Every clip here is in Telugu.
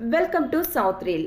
Welcome to South Reel.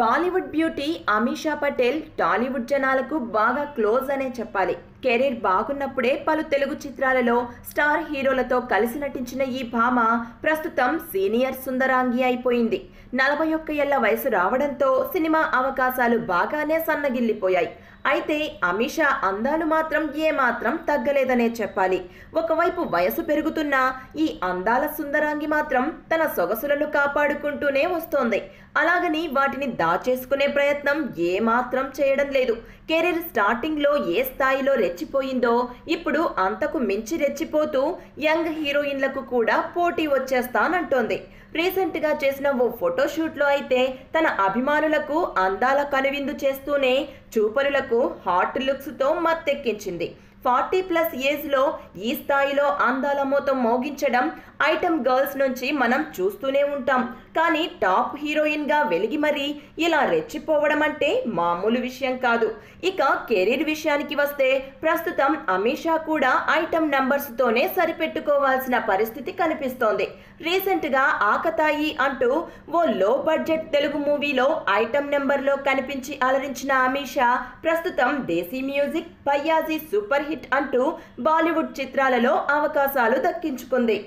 Bollywood beauty Amisha Patel Tollywood జనాలకు బాగా క్లోజ్ అనే చెప్పాలి. కెరీర్ బాగున్నప్పుడే పలు తెలుగు చిత్రాలలో స్టార్ హీరోలతో కలిసి నటించిన ఈ భామ ప్రస్తుతం సీనియర్ సుందరాంగి అయిపోయింది. నలభై ఒక్క ఏళ్ళ వయసు రావడంతో సినిమా అవకాశాలు బాగానే సన్నగిల్లిపోయాయి. అయితే అమిషా అందాలు మాత్రం ఏమాత్రం తగ్గలేదనే చెప్పాలి. ఒకవైపు వయసు పెరుగుతున్నా ఈ అందాల సుందరాంగి మాత్రం తన సొగసులను కాపాడుకుంటూనే వస్తోంది. అలాగని వాటిని దాచేసుకునే ప్రయత్నం ఏమాత్రం చేయడం లేదు. కెరీర్ స్టార్టింగ్లో ఏ స్థాయిలో రెచ్చిపోయిందో? ఇప్పుడు అంతకు మించి రెచ్చిపోతూ యంగ్ హీరోయిన్లకు కూడా పోటీ వచ్చేస్తానంటోంది. రీసెంట్గా చేసిన ఓ ఫోటోషూట్లో అయితే తన అభిమానులకు అందాల కనువిందు చేస్తూనే చూపరులకు హాట్ లుక్స్తో మత్తెక్కించింది. ఫార్టీ ప్లస్ ఏజ్లో ఈ స్థాయిలో అందాల మూతం మోగించడం ఐటమ్ గర్ల్స్ నుంచి మనం చూస్తూనే ఉంటాం. కానీ టాప్ హీరోయిన్గా వెలిగి మరీ ఇలా రెచ్చిపోవడం అంటే మామూలు విషయం కాదు. ఇక కెరీర్ విషయానికి వస్తే ప్రస్తుతం అమీషా కూడా ఐటమ్ నంబర్స్తోనే సరిపెట్టుకోవాల్సిన పరిస్థితి కనిపిస్తోంది. రీసెంట్గా ఆకతాయి అంటూ ఓ లో బడ్జెట్ తెలుగు మూవీలో ఐటమ్ నెంబర్లో కనిపించి అలరించిన అమీషా ప్రస్తుతం దేశీ మ్యూజిక్ పయ్యాజీ సూపర్ హిట్ అంటూ బాలీవుడ్ చిత్రాలలో అవకాశాలు దక్కించుకుంది.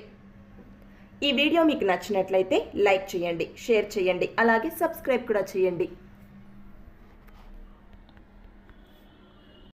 ఈ వీడియో మీకు నచ్చినట్లయితే లైక్ చేయండి షేర్ చేయండి అలాగే సబ్స్క్రైబ్ కూడా చేయండి.